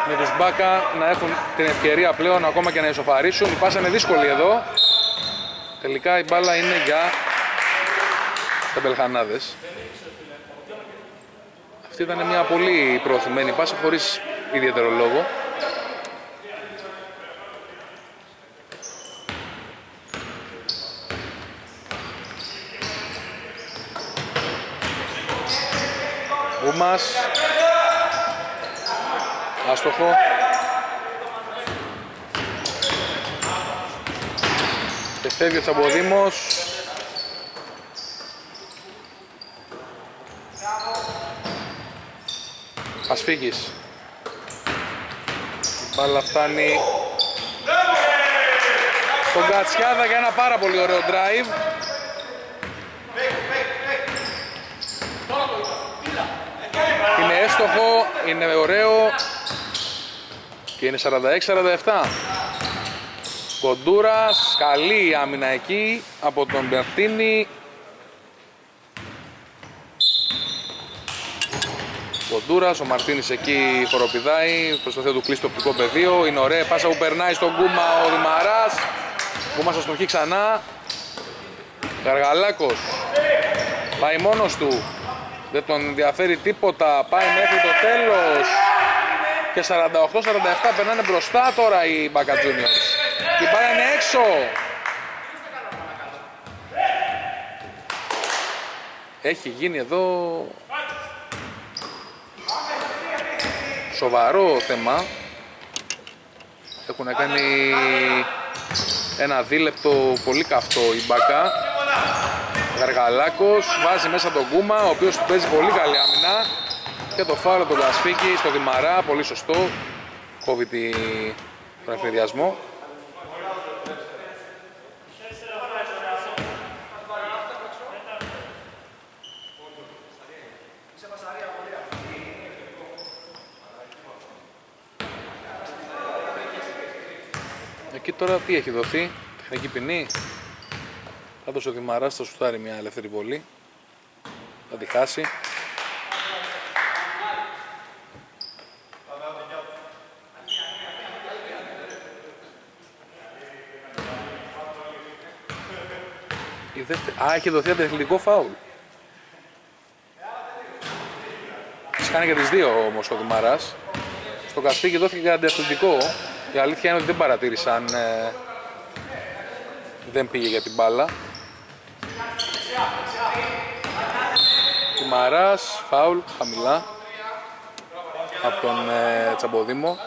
με τους Μπάκα να έχουν την ευκαιρία πλέον ακόμα και να ισοφαρίσουν. Η πάσα είναι δύσκολη εδώ. Τελικά η μπάλα είναι για τα Μπελχανάδες. Αυτή ήταν μια πολύ προωθημένη πάσα χωρίς ιδιαίτερο λόγο. Μπούμας Άστοχο. Και φεύγει ο Τσαμποδήμος Ασφίγγης. Η μπάλα φτάνει στον Κατσιάδα για ένα πάρα πολύ ωραίο drive. Είναι έστοχο, είναι ωραίο και είναι 46-47. Κοντούρας, καλή άμυνα εκεί από τον Μπερτίνη Κοντούρας, ο Μαρτίνης εκεί χοροπηδάει, προσπαθεί να του κλείσει το οπτικό πεδίο, είναι ωραία πάσα που περνάει στον Κούμα ο Δημαράς, Κούμας αστοχεί ξανά, Γαργαλάκος, πάει μόνος του, δεν τον ενδιαφέρει τίποτα, πάει μέχρι το τέλος. Και 48-47 περνάνε μπροστά τώρα οι Μπακα Juniors. Και η μπάλα είναι έξω. Έχει γίνει εδώ σοβαρό θέμα. Έχουν κάνει ένα δίλεπτο πολύ καυτό η Μπακά. Γαργαλάκος βάζει μέσα τον Κούμα, ο οποίος του παίζει πολύ καλή άμυνα. Και το φάουλο τον Κασφίκη στο Δημαρά, πολύ σωστό. Κόβει τον εφηδιασμό. Εκεί τώρα τι έχει δοθεί, τεχνική ποινή. Πάντως ο Δημαράς θα σουτάρει μια ελεύθερη βολή. Θα τη χάσει. Η δεύτερη... Α, έχει δοθεί αντιαθλητικό φάουλ. Τις κάνει για τις δύο όμως ο Δημαράς. Στο Καστίκι δόθηκε και αντιαθλητικό. Η αλήθεια είναι ότι δεν παρατήρησαν, ε, δεν πήγε για την μπάλα. Μαράς, φάουλ, χαμηλά. από τον ε, Τσαμποδήμο.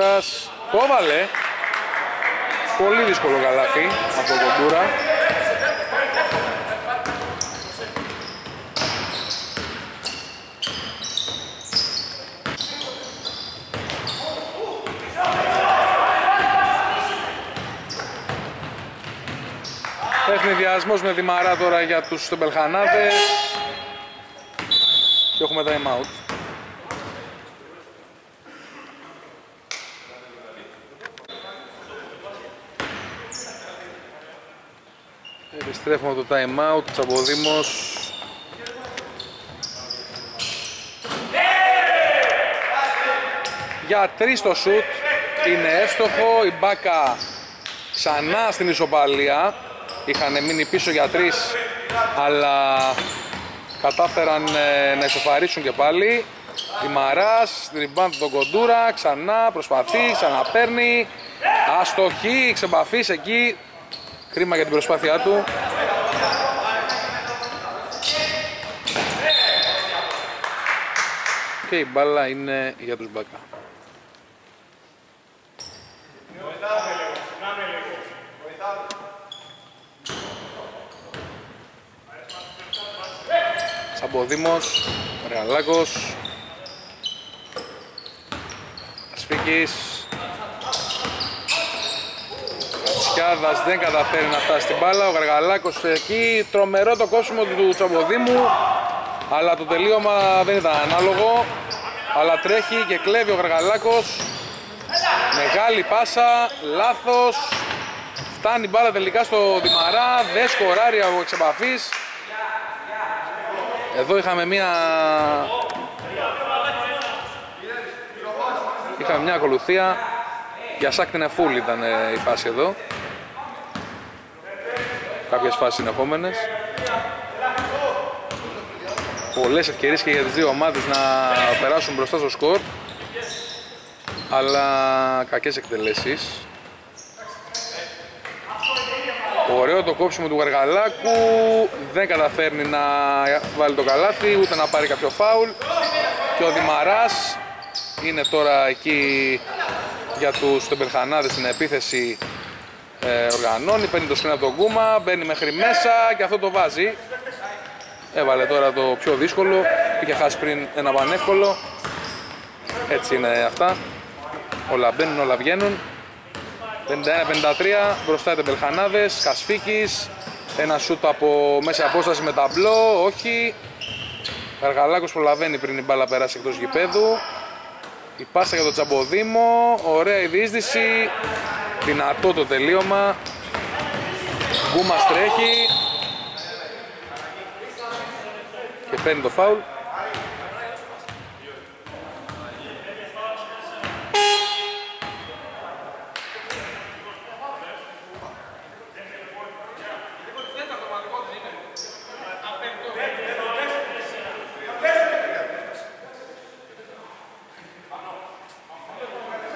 Τούρας, το έβαλε. Πολύ δύσκολο καλάθι από τον Τούρα. Παιχνιδιασμός με Δημαρά τώρα για τους Τεμπελχανάδες και έχουμε time out. Επιστρέφουμε το time out, Τσαμποδήμος για τρεις στο σουτ είναι εύστοχο, η Μπάκα ξανά στην ισοπαλία. Είχαν μείνει πίσω για τρεις αλλά κατάφεραν ε, να ισοφαρίσουν και πάλι. Η Μαράς, rebound τον Κοντούρα, ξανά προσπαθεί, ξαναπέρνει αστοχή, ξεμπαφής εκεί. Κρίμα για την προσπάθειά του και η μπάλα είναι για τους Μπακά Σαμποδήμος, Ρεαλάκος Ασφίκης. Κατσιάδας δεν καταφέρει να φτάσει στην μπάλα. Ο Γαργαλάκος εκεί, τρομερό το κόψιμο του Τσαμποδήμου αλλά το τελείωμα δεν ήταν ανάλογο. Αλλά τρέχει και κλέβει ο Γαργαλάκος. Μεγάλη πάσα, λάθος. Φτάνει η μπάλα τελικά στο Δημαρά, δεν σκοράρει από εξεπαφής. Εδώ είχαμε μια... Είχαμε μια ακολουθία. Για σάκτηνε φούλ ήταν η φάση εδώ. Κάποιες φάσεις συνεχόμενες. Πολλές ευκαιρίες και για τις δύο ομάδες να περάσουν μπροστά στο σκορ. Αλλά κακές εκτελέσεις. Ωραίο το κόψιμο του Γαργαλάκου, δεν καταφέρνει να βάλει το καλάθι, ούτε να πάρει κάποιο φάουλ. Και ο Δημαράς είναι τώρα εκεί για τους τεμπερχανάδες στην επίθεση ε, οργανώνει, παίρνει το σκριν από τον Κούμα, μπαίνει μέχρι μέσα και αυτό το βάζει. Έβαλε τώρα το πιο δύσκολο, είχε χάσει πριν ένα πανεύκολο. Έτσι είναι αυτά. Όλα μπαίνουν, όλα βγαίνουν. 51-53 μπροστά οι Τεμπελχανάδες, Κασφίκης, ένα σούτ από μέσα απόσταση με ταμπλό, όχι. Καργαλάκος προλαβαίνει πριν η μπάλα περάσει εκτός γηπέδου. Η πάσα για τον Τσαμποδήμο, ωραία η διείσδυση, δυνατό το τελείωμα. Γκούμας τρέχει και παίρνει το φάουλ.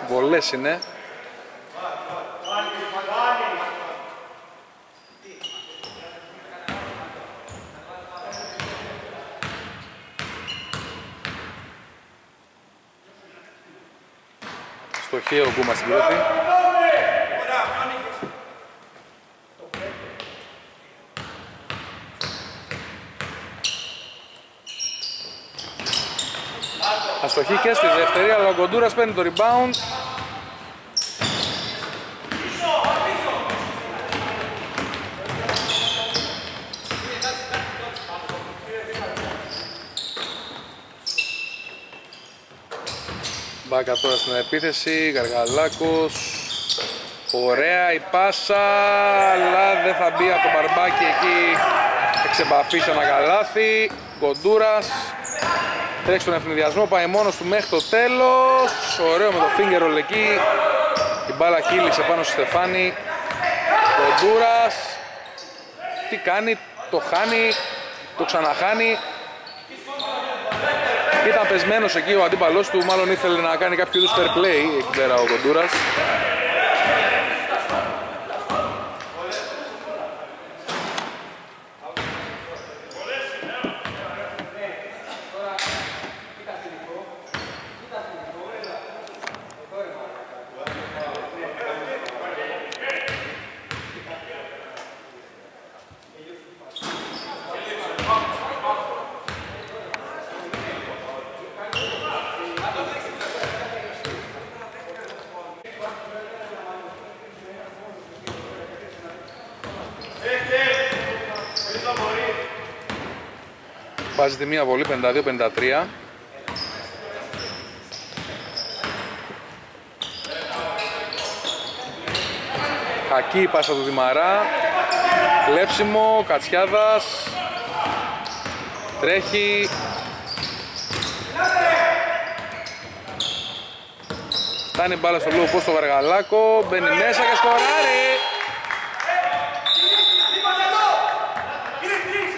Βολές είναι. Στο χείο Γκούμας στην πρώτη. Αστοχή και στη δεύτερη, αλλά ο Κοντούρας παίρνει το rebound. Μπάκα τώρα στην επίθεση, Γαργαλάκος. Ωραία η πάσα, αλλά δεν θα μπει από το μπαρμπάκι εκεί. Εξεμπαφή σε ένα καλάθι Κοντούρας. Τρέχει στον ευνηδιασμό, πάει μόνος του μέχρι το τέλος. Ωραίο με το finger roll εκεί. Η μπάλα κύλησε πάνω στο Στεφάνι Κοντούρας. Τι κάνει, το χάνει, το ξαναχάνει Ήταν πεσμένος εκεί ο αντίπαλός του, μάλλον ήθελε να κάνει κάποιο είδους fair play εκεί πέρα ο Κοντούρας. Βάζει τη μία βολή 52-53. Κακή η πάσα του Δημαρά. Κλέψιμο, Κατσιάδας. Τρέχει. Φτάνει μπάλα στο λόγο στο Βαργαλάκο. Μπαίνει μέσα και σκοράρει.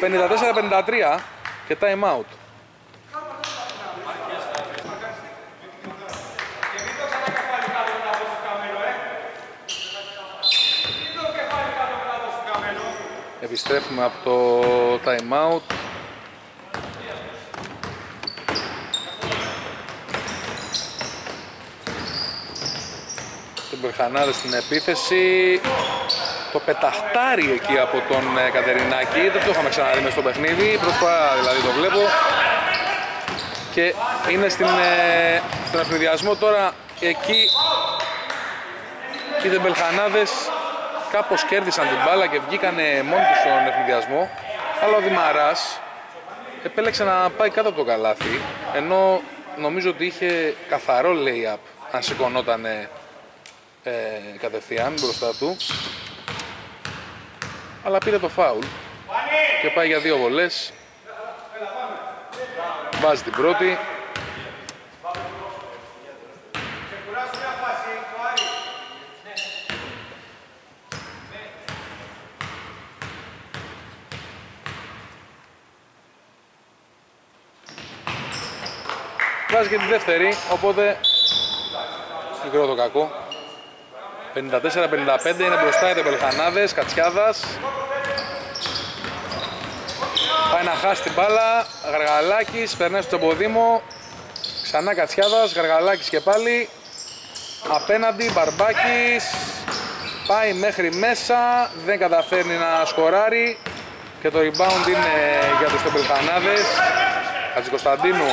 54-53 και time out. Επιστρέφουμε από το time out. Τον Μπερχανάδε στην επίθεση. Το πεταχτάρι εκεί από τον ε, Κατερινάκη. Δεν το είχαμε ξαναδεί μες στο παιχνίδι. Πρώτη φορά δηλαδή το βλέπω. Και είναι στην, ε, στον ευνηδιασμό τώρα εκεί οι Δεμπελχανάδες κάπως κέρδισαν την μπάλα και βγήκανε μόνοι τους στον ευνηδιασμό αλλά ο Δημαράς επέλεξε να πάει κάτω από το καλάθι ενώ νομίζω ότι είχε καθαρό lay-up αν σηκωνόταν ε, κατευθείαν μπροστά του αλλά πήρε το φάουλ. Και πάει για δύο βολές. Βάζει την πρώτη. Βάζει και τη δεύτερη οπότε μικρό το κακό 54-55 είναι μπροστά οι Τεμπελχανάδες, Κατσιάδας. Πάει να χάσει την μπάλα, Γαργαλάκης, περνάει στο Τσομποδήμο Ξανά Κατσιάδας, Γαργαλάκης και πάλι. Απέναντι, Μπαρμπάκης. Πάει μέχρι μέσα, δεν καταφέρνει να σκοράρει Και το rebound είναι για τους Τεμπελχανάδες Χατζικοσταντίνου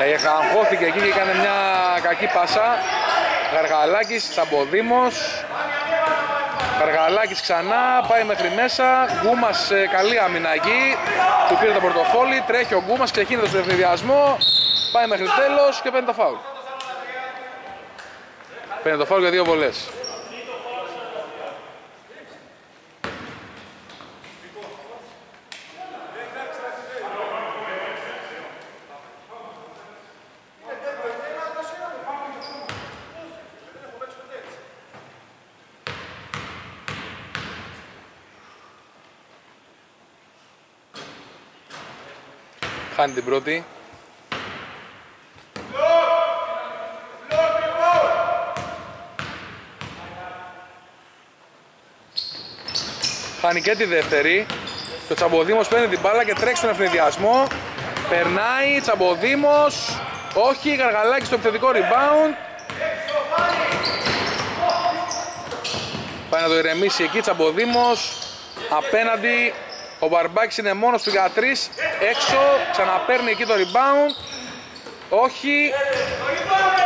Εγχαγχώθηκε εκεί και έκανε μια κακή πάσα Γαργαλάκης, Τσαμποδήμος. Γαργαλάκης ξανά, πάει μέχρι μέσα. Γκούμας καλή άμυνα εκεί Του πήρε το πορτοφόλι, τρέχει ο Γκούμας Ξεκίνησε στον ευνηδιασμό Πάει μέχρι τέλος και παίρνει το φάουλ. Παίρνει το φάουλ για δύο βολές Χάνει την πρώτη. Χάνει και τη δεύτερη. Το Τσαμποδήμος παίρνει την μπάλα και τρέχει στον ευνηδιασμό. Περνάει, Τσαμποδήμος. Όχι, Γαργαλάκης στο επιθετικό rebound. Πάει να το ηρεμήσει εκεί, Τσαμποδήμος. Απέναντι ο Μπαρμπάκης είναι μόνος του για τρεις, έξω, ξαναπαίρνει εκεί το rebound. Όχι.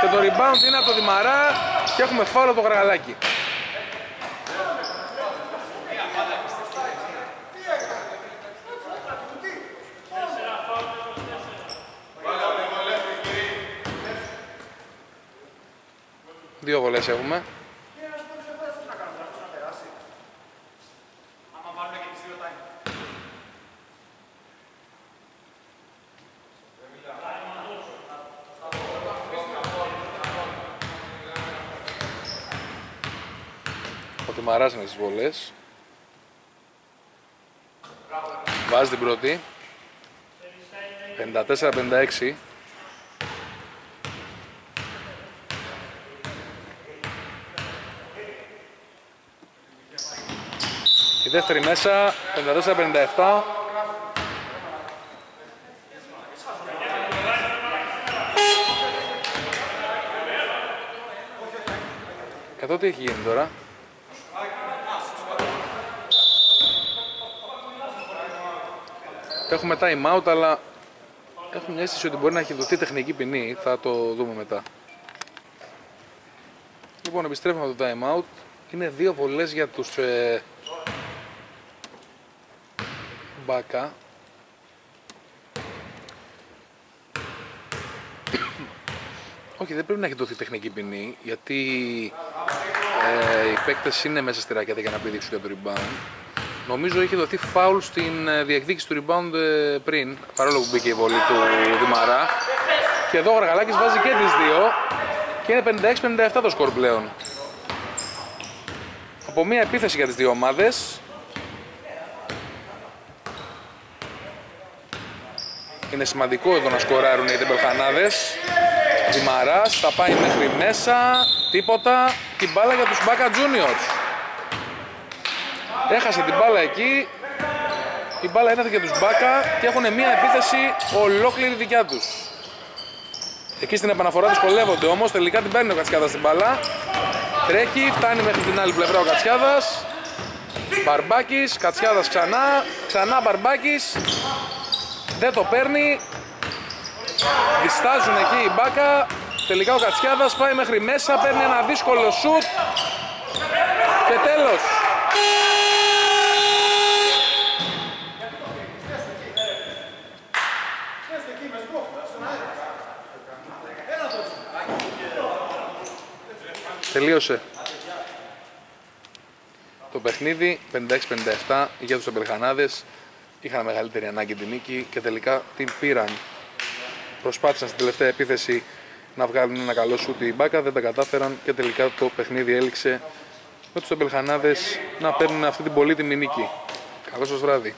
Και το rebound είναι από το Δημαρά και έχουμε φάουλο το γαργαλάκι. Δύο βολές έχουμε. Ο Τιμαράς είναι στις βολές. Βάζει την πρώτη. 54-56. Η δεύτερη μέσα, 54-57. Εδώ τι έχει γίνει τώρα. Έχουμε time out, αλλά έχω μια αίσθηση ότι μπορεί να έχει δοθεί τεχνική ποινή. Θα το δούμε μετά. Λοιπόν, επιστρέφουμε από το time out. Είναι δύο βολές για τους ε, Μπάκα. Όχι, δεν πρέπει να έχει δοθεί τεχνική ποινή, γιατί ε, οι παίκτες είναι μέσα στη ρακέτα για να πηδήξουν για το rebound. Νομίζω είχε δοθεί φάουλ στην ε, διεκδίκηση του rebound ε, πριν, παρόλο που μπήκε η βολή του Δημαρά. Και εδώ ο Γαργαλάκης βάζει και τις δύο και είναι 56-57 το σκορ πλέον. Από μία επίθεση για τις δύο ομάδες. Είναι σημαντικό εδώ να σκοράρουν οι τεμπελχανάδες. Δημαράς θα πάει μέχρι μέσα, τίποτα. Την μπάλα για τους Μπάκα Juniors. Έχασε την μπάλα εκεί. Η μπάλα είναι για τους Μπάκα και έχουν μια επίθεση ολόκληρη δικιά τους. Εκεί στην επαναφορά δυσκολεύονται όμως, τελικά την παίρνει ο Κατσιάδας στην μπάλα. Τρέχει, φτάνει μέχρι την άλλη πλευρά ο Κατσιάδας. Μπαρμπάκης, Κατσιάδας ξανά, ξανά Μπαρμπάκης. Δεν το παίρνει. Διστάζουν εκεί οι Μπάκα. Τελικά ο Κατσιάδας πάει μέχρι μέσα, παίρνει ένα δύσκολο σουτ. Και τέλος. Τελείωσε. Το παιχνίδι 56-57 για τους Αμπελχανάδες είχαν μεγαλύτερη ανάγκη την νίκη και τελικά την πήραν. Προσπάθησαν στην τελευταία επίθεση να βγάλουν ένα καλό σούτι. Η μπάκα δεν τα κατάφεραν και τελικά το παιχνίδι έληξε με τους Αμπελχανάδες να παίρνουν αυτή την πολύτιμη νίκη. Καλό σας βράδυ